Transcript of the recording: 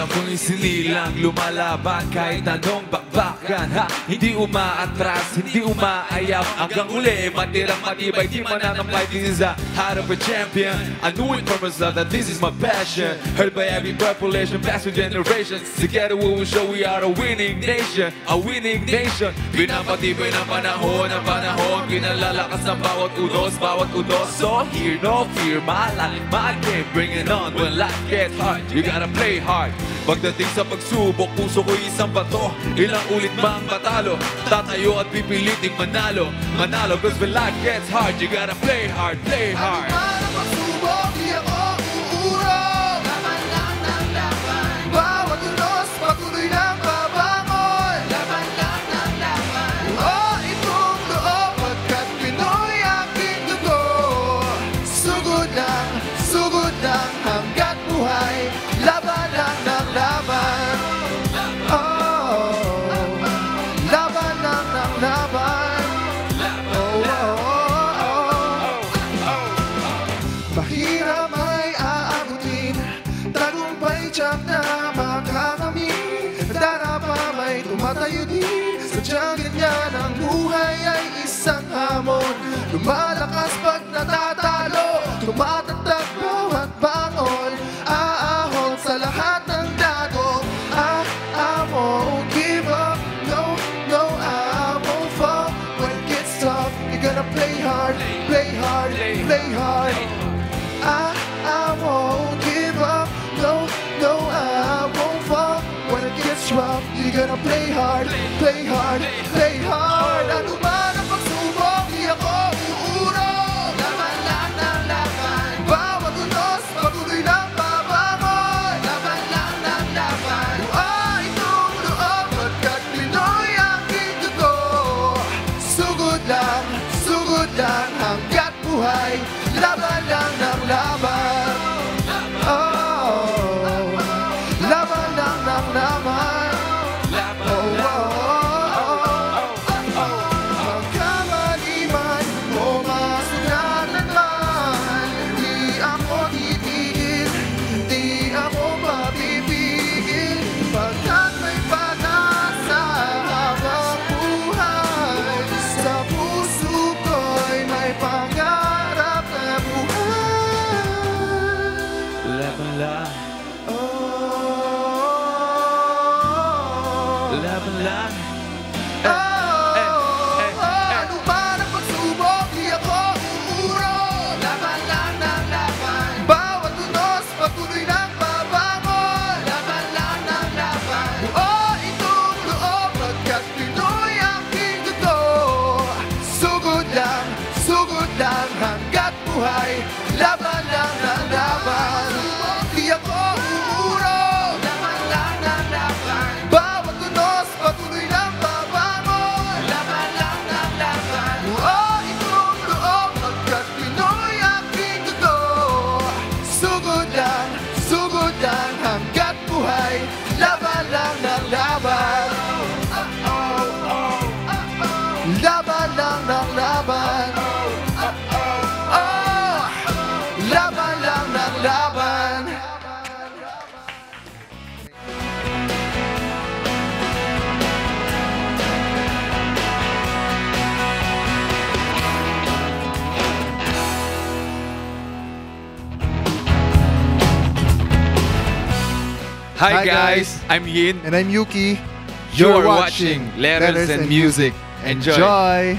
Ako'y sinilang lumalaban kahit anong bakbakan ha? Hindi umaatras, hindi umaayap Hanggang uli, matirang matibay, di mananampay This is a heart of a champion. I knew it from myself that this is my passion. Heard by every population, past two generations. Together we will show we are a winning nation A winning nation. Pinapatibay ng panahon, ang panahon Pinalalakas ng bawat udos, bawat udos So here, no fear, my life, my game Bring it on when life gets hard. You gotta play hard. Pagdating sa pagsubok, puso ko isang bato. Ilang ulit bang matalo? Tatayo at pipiliting manalo. Manalo, cause when life gets hard You gotta play hard, play hard laban. Oh, oh, oh, oh. Mahirap ay aabutin. Tagumpay tiyak na makakamit Darapa may tumatayo din. Sadyang ganyan ang buhay ay isang hamon. Lumalakas hard, play hard I, I won't give up. No, no, I won't fall. When it gets rough, you gotta play hard, play hard, play hard. Ano man ang pagsubok, di ako uurong. Laban lang ng laban. Bawat unos, patuloy lang babangon. Laban lang ng laban. Ah, itong loob, pagkat Pinoy aking dugo. Sugod lang, sugod lang hanggat buhay Laban lang ng laban lang Oh, eh, eh. ano man ang pagsubok, di ako uurong. Laban lang ng laban. Bawat unos, patuloy ng babangon. Laban lang ng laban. Oh, itong loob, pagkat Pinoy aking dugo. Sugod lang, sugod lang, hanggat buhay. Laban Hi, Hi, guys. guys. I'm Yin. And I'm Yuki. You're watching Letters and Music. Enjoy. Enjoy.